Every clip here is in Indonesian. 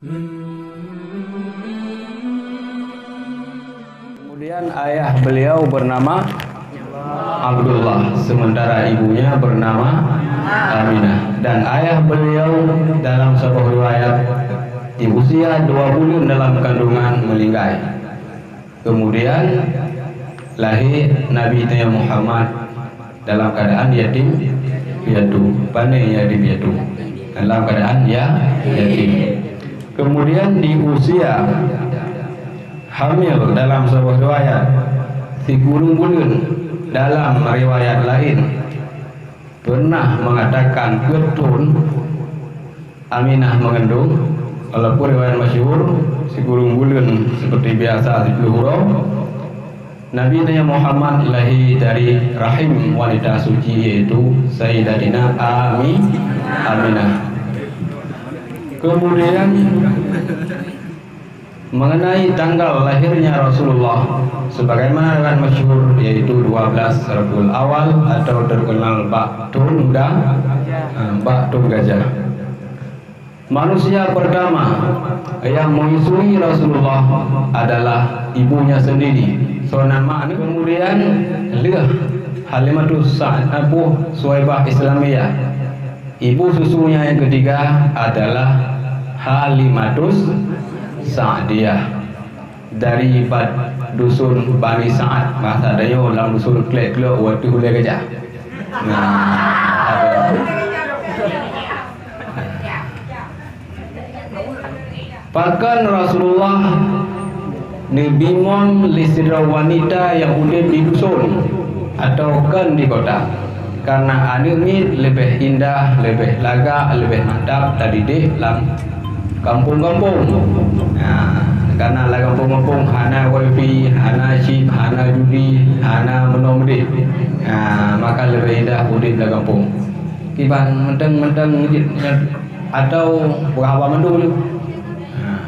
Kemudian ayah beliau bernama Abdullah, sementara ibunya bernama Aminah. Dan ayah beliau dalam sebuah riwayat di usia dua bulan dalam kandungan meninggal. Kemudian lahir Nabi Muhammad dalam keadaan yatim piatu, pandai yatim piatu. Dalam keadaan ya yatim. Kemudian di usia hamil dalam sebuah riwayat si guru bulan dalam riwayat lain pernah mengatakan betul Aminah mengandung walaupun riwayat masyhur si guru bulan seperti biasa di huruf Nabi Muhammad lahir dari rahim wanita suci yaitu Sayyidatina Ami Aminah Kemudian mengenai tanggal lahirnya Rasulullah sebagaimana dengan masyhur yaitu 12 Rabiul Awal atau terkenal Baktun dan Baktun Gajah. Manusia pertama yang menyusui Rasulullah adalah ibunya sendiri. So nama kemudian Leh Halimatus Sa'ad Abu Suwaibah Islamiyah. Ibu susunya yang ketiga adalah Halimatus Sa'diyah. Dari dusun Bani Sa'ad bahasa Dayo dalam dusun klek-klek waktu hulai gajah nah Bahkan Rasulullah Nibimon lisira wanita yang udah di dusun atau kan di kota. Karena ini lebih indah, lebih laga, lebih mantap tadi deh dalam kampung-kampung. Nah, karena lah kampung-kampung. Hana wifi hana chip hana judi hana menomdi nah, maka lebih indah udip lah kampung. Kiban menteng-menteng atau berapa mendung nah.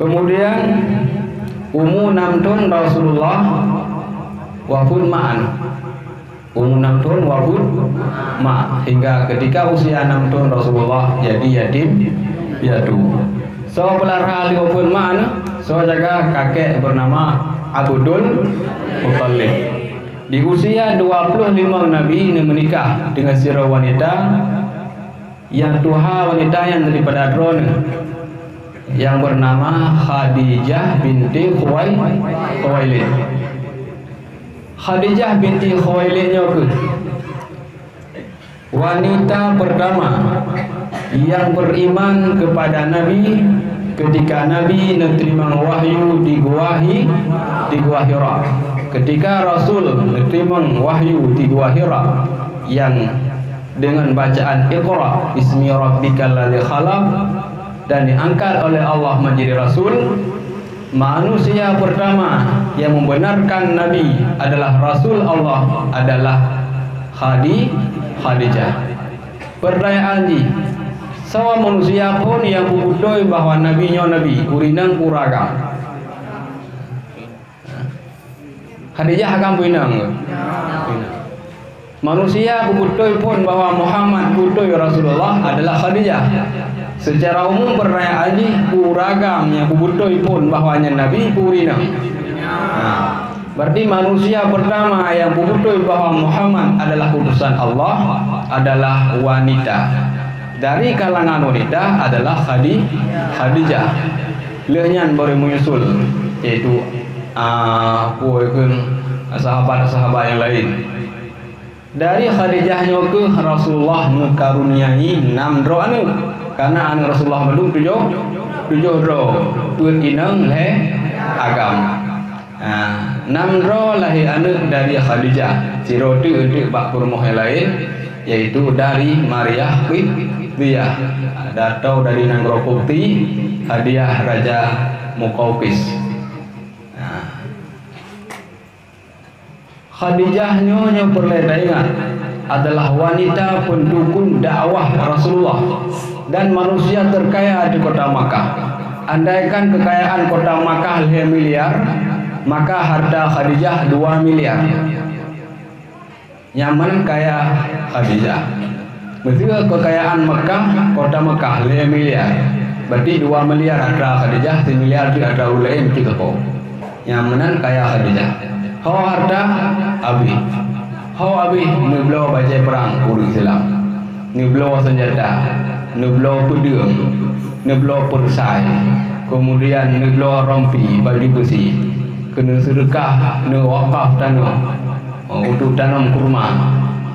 kemudian umur 6 tahun Rasulullah wafud ma'an umur 6 tahun wafud ma hingga ketika usia 6 tahun Rasulullah jadi yatim piatu. So pelara ali wafud ma so jaga kakek bernama Abdul Muttalib. Di usia 25 Nabi ini menikah dengan sirah wanita yang tuha wanita yang daripada Adron yang bernama Khadijah binti Khuwailid. Khadijah binti Khuwailid ke wanita pertama yang beriman kepada Nabi ketika Nabi menerima wahyu di Gua di Gua Hira. Ketika Rasul menerima wahyu di Gua Hira yang dengan bacaan Iqra bismi rabbikal ladzi khalaq dan diangkat oleh Allah menjadi rasul manusia pertama yang membenarkan Nabi adalah Rasul Allah adalah Khadi Khadijah. Pertanyaan ji, sawa manusia pun yang bubudoi bahwa Nabi nya Nabi, urinang kuragam. Khadijah akan pinang. Manusia bubudoi pun bahwa Muhammad bubudoi Rasulullah adalah Khadijah. Secara umum pertanyaan ini kuragam yang kubutoi pun bahwanya Nabi purina. Nah, berarti manusia pertama yang kubutoi bahwa Muhammad adalah utusan Allah adalah wanita. Dari kalangan wanita adalah Khadi, Khadijah. Lehnyan baru menyusul yaitu uh, sahabat-sahabat yang lain. Dari Khadijahnya ke Rasulullah mengaruniai enam roh anu. Karena anak Rasulullah belum tujuh tujuh roh tuan inang le agam. Nah, enam roh lahir anak dari Khadijah. Si roti untuk bak yang lain yaitu dari Maria Qibtiyah datau dari Nanggro hadiah Raja Mukaukis nah. Khadijah nyonya perledaingan adalah wanita pendukung dakwah Rasulullah dan manusia terkaya di kota Makkah. Andaikan kekayaan kota Makkah 5 miliar, maka harta Khadijah 2 miliar. Nyaman kaya Khadijah. Mestinya kekayaan Mekah, kota Mekah, 5 miliar. Berarti 2 miliar ada Khadijah, 1 miliar juga ada ulai mesti kau. Yang menang kaya Khadijah. Hau harta abi. Hau abi nublo baca perang uru Islam. Nublo senjata, nublo pedang, nublo perisai. Kemudian nublo rompi bagi besi. Kena sedekah, ne wakaf tanah. Oh, untuk tanam kurma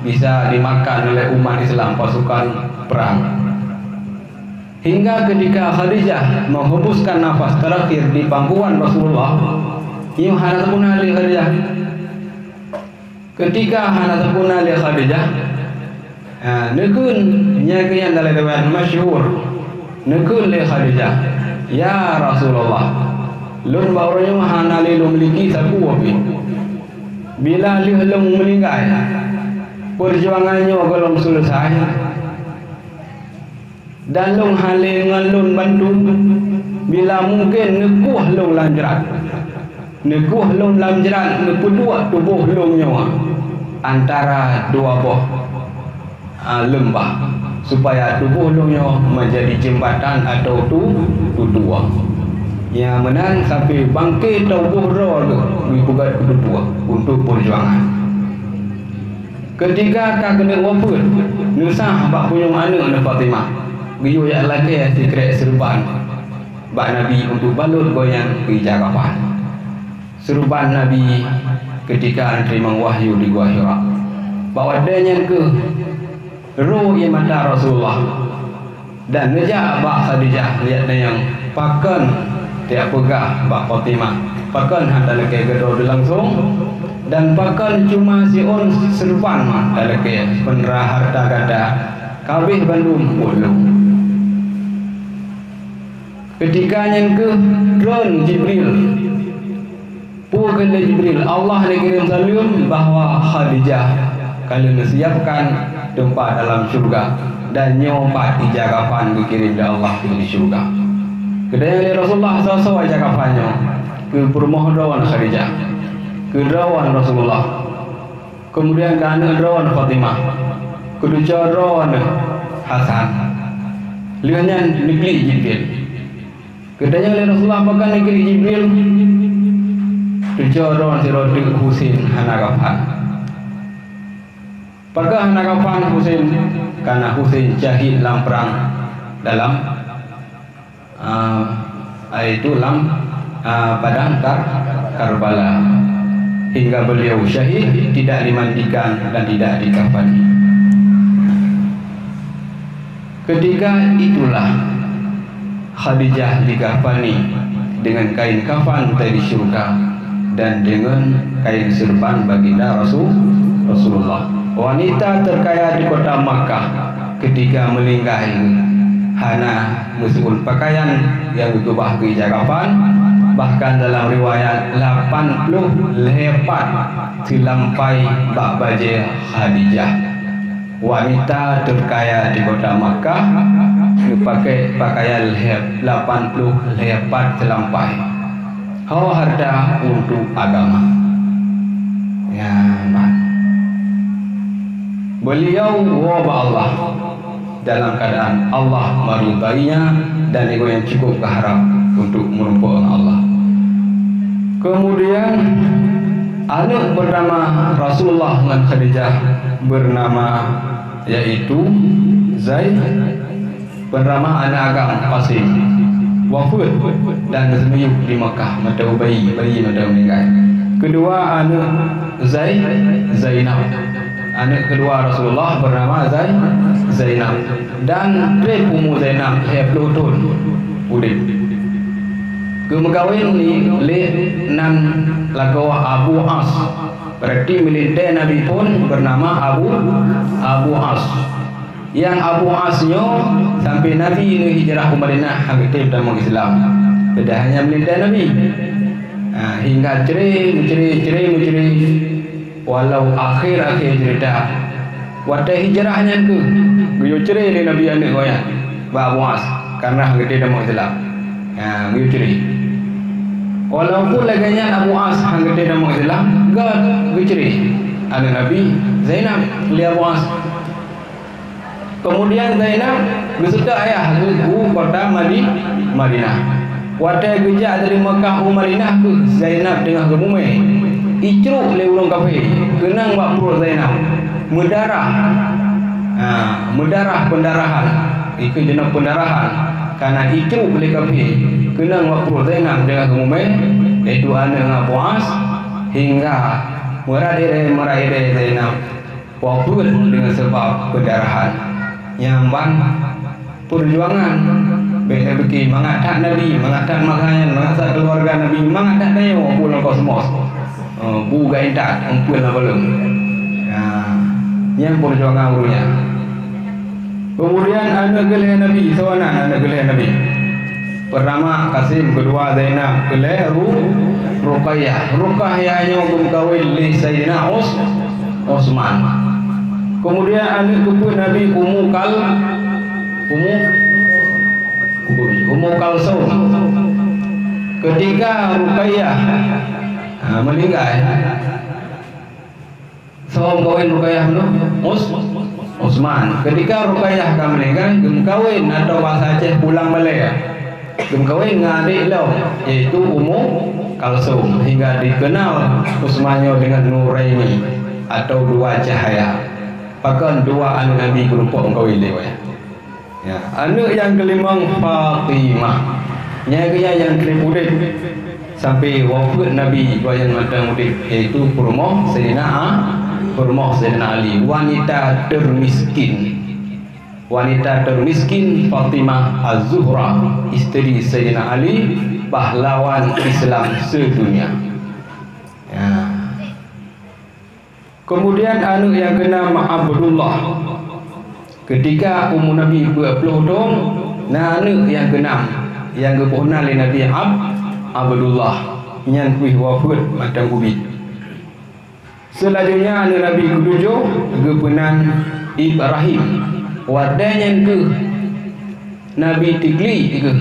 bisa dimakan oleh umat Islam pasukan perang. Hingga ketika Khadijah menghembuskan nafas terakhir di pangkuan Rasulullah, ia pun ali Khadijah. Ketika pun ali Khadijah, ha, nekun nyakian dalam riwayat masyhur, nekun li Khadijah, ya Rasulullah, lun baurnya hanali lu memiliki sapu api. Bila li meninggal, perjuangannya belum selesai dan long haling ngalun bantu bila mungkin nekuh long lanjerat nekuh long lanjerat nepedua tubuh long nyawa antara dua boh uh, lembah supaya tubuh long nyawa menjadi jembatan atau tu dua yang menang sampai bangkit tubuh roh di bukan kedua untuk perjuangan Ketika kau kena wafat, nusah bak punya anak anak Fatimah. Biyo ya lagi ya sekret serban. Bak Nabi untuk balut goyang ke jarapan. Serban Nabi ketika terima wahyu di Gua Hira. Bawa danya ke yang mata Rasulullah. Dan ngejak bak Khadijah lihat yang pakan tiap pegah bak Fatimah. Pakan hantar lagi gedor langsung dan bahkan cuma si on serban mah dalam ke penra harta gada kabeh Bandung ulu ketika yang ke drone Jibril Puan Jibril Allah kirim salam bahawa Khadijah kalian siapkan tempat dalam syurga dan nyobat di jagapan dikirim dari Allah di syurga. Kedai Rasulullah SAW jagapannya ke permohonan Khadijah kedrawan Rasulullah kemudian ke anak drawan Fatimah kedua drawan Hasan lihatnya negeri Jibril kedanya oleh Rasulullah apakah negeri Jibril kedua drawan si Rodik Husin Hanagafan apakah Hanagafan Husin karena Husin jahit dalam perang dalam uh, itu dalam uh, padang Kar Karbala. Hingga beliau syahid tidak dimandikan dan tidak dikafani. Ketika itulah Khadijah dikafani dengan kain kafan dari syurga dan dengan kain serban baginda Rasul Rasulullah. Wanita terkaya di kota Makkah ketika meninggal hana meskipun pakaian yang ditubah ke jagapan bahkan dalam riwayat 80 lepat dilampai bak baje Khadijah. Wanita terkaya di kota Makkah dipakai pakaian lehep 80 lepat dilampai Hau harta untuk agama ya man. beliau wabah Allah dalam keadaan Allah merintainya dan ego yang cukup keharap untuk merumpuk Allah. Kemudian anak bernama Rasulullah dengan Khadijah bernama yaitu Zaid bernama anak agam Qasim wafat dan semiyuk di Mekah. Mata bayi bayi mata meninggal. Kedua anak Zaid Zainab. Anak kedua Rasulullah bernama Zaid Zainab. Dan Trep Ummu Zainab Heplutun Udin. Kemegawin ni le nan lagu Abu As. Berarti militer Nabi pun bernama Abu Abu As. Yang Abu Asnya sampai Nabi ini hijrah ke Madinah aktif dalam Islam. Hanya militer Nabi. Ha, hingga cerai, cerai, cerai, cerai. Walau akhir akhir cerita. Waktu hijrahnya ke, beliau cerai ni Nabi anak goyang. Abu As karena aktif dalam Islam. Ha, beliau cerai. Walaupun laganya Abu As gede nama Islam, gak geceri. Ada Nabi Zainab li Abu As. Kemudian Zainab beserta ayah ke kota Madi Madinah. Wadai gejak dari Mekah ke Madinah ke? Zainab dengan kemumai Icruk oleh ulung kafir. Kenang buat perut Zainab. Mendarah. Ha, Mendarah pendarahan. Itu jenis pendarahan. Karena icruk oleh kafir. Kenang buat perut Zainab dengan kemumai Itu anak dengan puas Hingga Meraih meraih Zainab. Wabul dengan sebab pendarahan nyamban perjuangan Benda bikin mengatakan Nabi, mengatakan makanan, mengatakan keluarga Nabi, mengatakan dia orang pulang kosmos. Uh, bu gaintat, umpul lah belum. Ya, yang perjuangan urunya. Kemudian anak gelih Nabi, seorang anak gelih Nabi. Pertama Kasim, kedua Zainab, gelih Ru, Ruqayyah. Ruqayyah yang berkawin li Sayyidina Us, Osman. Kemudian anak kepun Nabi Ummu Kal Ummu Ummu Kalsum Ketika Ruqayyah. Ha, meninggal Seorang kawin Ruqayyah itu Us Usman. Ketika Ruqayyah akan meninggal. Gem kawin atau bahasa Aceh pulang balik Gem kawin dengan adik lo Iaitu Ummu Kalsum. Hingga dikenal Usmanyo dengan Nuraini Atau dua cahaya Pakan dua anak Nabi kelompok engkau ini ya. Anak yang kelima Fatimah. Nyagaya yang terpudit sampai wafat Nabi yang mata mudik iaitu Purmo Sayyidina A, Purmo Sayyidina Ali, wanita termiskin. Wanita termiskin Fatimah Az-Zuhra, isteri Sayyidina Ali, pahlawan Islam sedunia. Ya. Kemudian anak yang kena Abdullah Ketika umur Nabi berpuluh tahun Nah anak yang kena Yang kepohonah oleh Nabi Ab Abdullah. Yang kuih wafud macam kubit Selanjutnya anak Nabi ketujuh Kepenan Ibrahim. Wadah yang ke Nabi Tigli ke?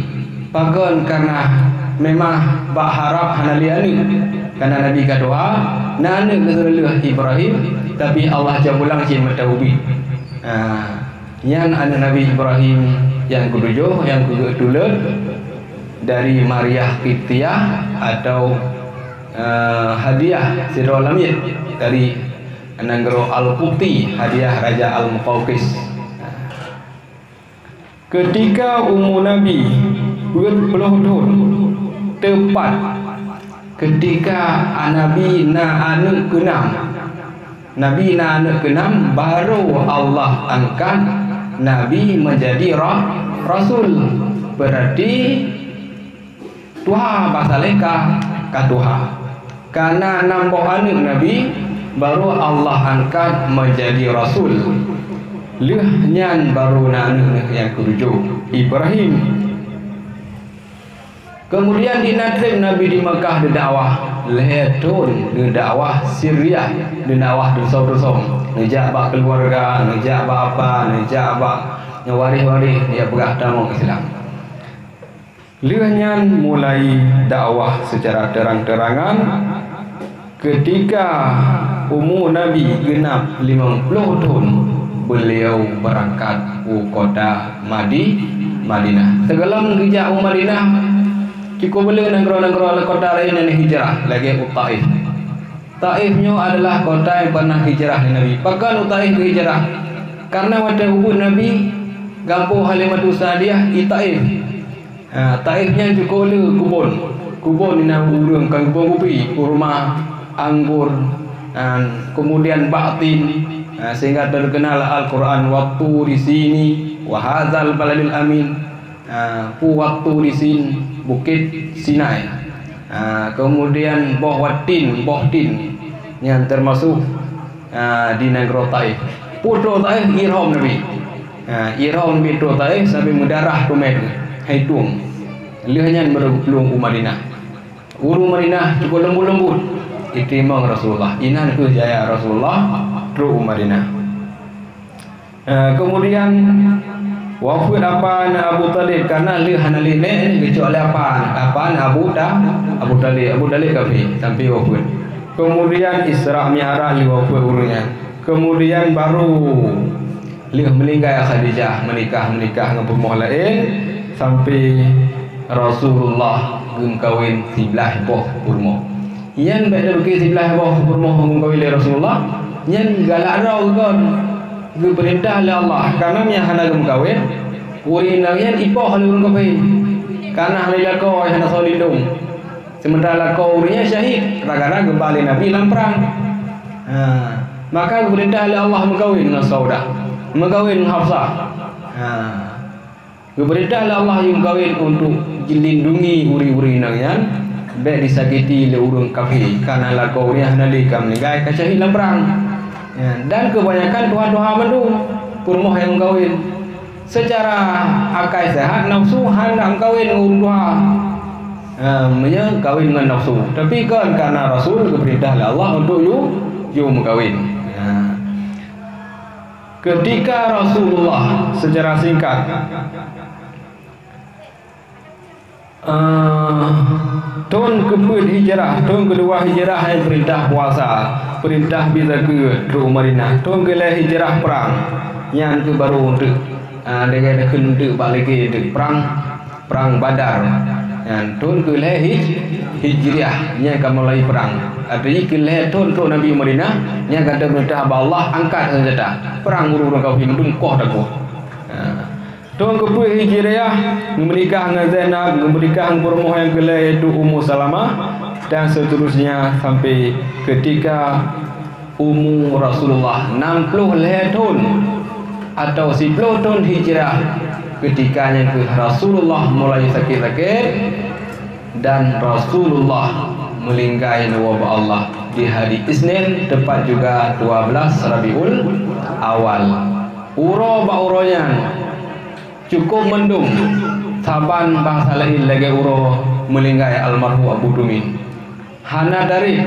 Pakan karena Memang Bak harap Hanali anak Karena Nabi kata nana ke seluruh Ibrahim tapi Allah jamulang jin mataubi ha, yang anak Nabi Ibrahim yang ketujuh yang ketujuh dari Maria Kiptiah atau uh, hadiah Sirul Lamir dari Nanggro Al-Qubti hadiah Raja Al-Muqawqis ketika umur Nabi berpuluh tepat ketika Nabi na anak keenam. Nabi na anak keenam baru Allah angkat Nabi menjadi rah, Rasul. Berarti Tuhan bahasa leka katuha karena nampak anak Nabi baru Allah angkat menjadi Rasul. Lihnya baru anak yang ketujuh Ibrahim Kemudian di Nadrim Nabi di Mekah di dakwah Lehetun di dakwah Syria di dakwah dosa-dosa. Nejak bak keluarga, nejak bak apa, nejak bak nyawari-wari Dia berah damang Islam. Lihanyan mulai dakwah secara terang-terangan Ketika umur Nabi genap 50 tahun Beliau berangkat ke kota Madi, Madinah. Segelam kerja Madinah Cukup boleh negara-negara kota lain yang hijrah lagi Taif. Taifnya adalah kota yang pernah hijrah di Nabi. Pakan Taif hijrah karena waktu hubung Nabi Gampung Halimatu Sadiah di Taif. Taifnya cukup boleh kubun. Kubun di Nabi Urung kan kubun kopi, kurma, anggur dan kemudian batin sehingga terkenal Al-Quran waktu di sini wahazal baladil amin pu waktu di sini Bukit Sinai. Ha, kemudian Boh Watin, Boh Tin yang termasuk ha, di negara Taif. Putra Taif Irham Nabi. Irham Nabi Putra Taif sampai mendarah tumet hitung. Lihnya berulung Madinah. Uru Madinah cukup lembut-lembut. Diterima Rasulullah. Inan ke jaya Rasulullah. Terus Madinah. Ha, kemudian Wafat apa anak Abu Talib karena li hanali ne kecuali apa apa Abu dah Abu Talib Abu Talib kafir sampai wafat. Kemudian Isra Mi'raj li wafat urunya. Kemudian baru Lih meninggal Khadijah menikah menikah dengan perempuan lain sampai Rasulullah gum kawin sebelah boh perempuan. Yang baik dah pergi sebelah boh perempuan gum kawin Rasulullah. Yang galak rau kan. Gue perintah oleh Allah karena yang hendak gum kawin. Uri nangian ipoh oleh gum kawin. Karena halil kau yang hendak solidung. Sementara kau urinya syahid. Karena kembali Nabi dalam perang. Ha. Maka perintah oleh Allah mengkawin dengan Saudah. Mengkawin dengan Hafsah. Ha. Perintah oleh Allah yang mengkawin untuk dilindungi uri-uri nangian. Baik disakiti oleh urung kafir. Karena lah kau urinya hendak meninggal. Kau syahid dalam perang. Ya. Dan kebanyakan Tuhan-Tuhan mendu. Purmoh yang mengkawin. Secara akal sehat nafsu hendak mengkawin dengan urung Tuhan namanya kawin dengan nafsu tapi kan karena rasul keperintah Allah untuk you you mengkawin ya. ketika Rasulullah secara singkat uh, tahun kedua hijrah tahun kedua hijrah yang perintah puasa. Perintah bisa ke ke Madinah tahun kedua hijrah perang. Yang itu baru untuk uh, dengan untuk balik ke perang perang Badar. Yang tun ke leh hijriah nya akan mulai perang. Artinya ke leh tun tu Nabi Madinah nya kata perintah Allah angkat senjata perang urung kau hindung koh tak koh Tuan kepu hijriah menikah dengan Zainab menikah dengan perempuan yang kelih iaitu Ummu Salamah dan seterusnya sampai ketika umur Rasulullah 60 leh tahun atau 10 tahun hijrah ketikanya ke Rasulullah mulai sakit-sakit dan Rasulullah melingkai wabah Allah di hari Isnin tepat juga 12 Rabiul awal. Uro ba uronya cukup mendung. Saban bahasa lain lagi uro melingkai almarhum Abu Dumin hana dari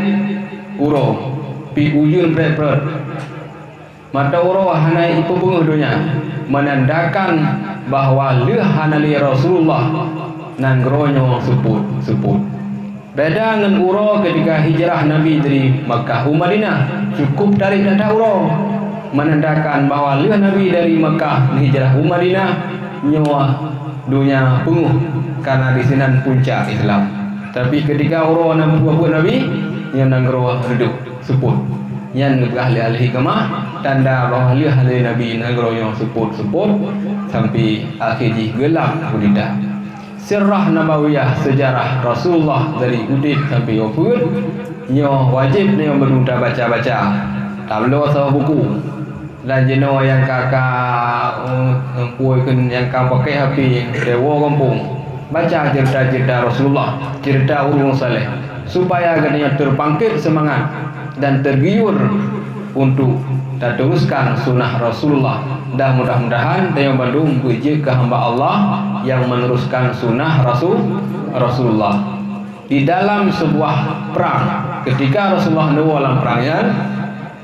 uro pi ujun berat mata uro hana ipu bunga dunia. Menandakan bahawa lihanali Rasulullah nan gronyo seput seput. Beda dengan uro ketika hijrah Nabi dari Makkah ke Madinah. Cukup dari data uro. Menandakan bahawa lihan Nabi dari Makkah hijrah ke Madinah nyawa dunia penuh karena di sini puncak Islam. Tapi ketika uro Nabi buat Nabi yang nang gro redup seput. Yang ahli-ahli kemah tanda lihat ahli Nabi negara yang seput-seput sampai akhirnya gelap gulita sirrah nabawiyah sejarah Rasulullah dari udit sampai wafud nyo wajib nyo bermuda baca-baca. Tak usah buku dan jenuh yang kakak empuikan uh, yang kau pakai HP dewa kampung. Baca cerita-cerita Rasulullah cerita urung saleh supaya agarnya terpangkit semangat dan tergiur untuk dan teruskan sunnah Rasulullah. Dan mudah-mudahan Tayang Bandung puji ke hamba Allah yang meneruskan sunnah Rasul Rasulullah. Di dalam sebuah perang ketika Rasulullah dalam perangnya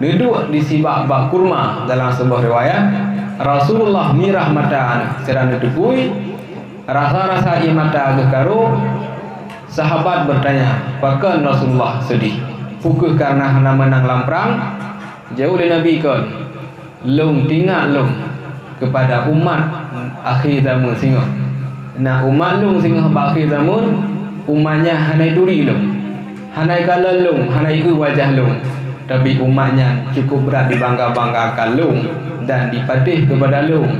duduk di sibak bak kurma. Dalam sebuah riwayat Rasulullah mirah mata serana dukui rasa-rasa imata gekaru sahabat bertanya bahkan Rasulullah sedih? Pukul karena hana menang lamprang jauh dari Nabi kan long tinggal long kepada umat akhir zaman singa nah umat long singa akhir zaman umatnya hana duri long hana kala long hana iku wajah long tapi umatnya cukup berat dibangga-banggakan long dan dipatih kepada long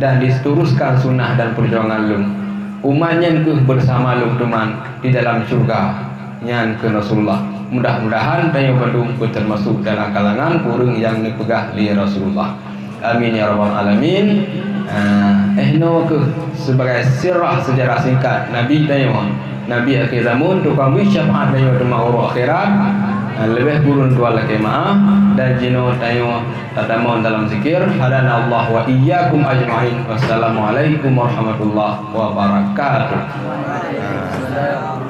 dan diseteruskan sunnah dan perjuangan long umatnya ke bersama long teman di dalam syurga. Yang ke Rasulullah. Mudah-mudahan tanya Bandung termasuk dalam kalangan kurung yang dipegah li Rasulullah. Amin ya rabbal alamin. Uh, eh no ke? Sebagai sirah sejarah singkat Nabi tanya Nabi akhir zaman tukang syafaat tanya rumah orang akhirat lebih kurun dua lagi maaf dan jino tanya tadamon dalam zikir. Hadana Allah wa iyyakum ajma'in. Wassalamualaikum warahmatullahi wabarakatuh. uh,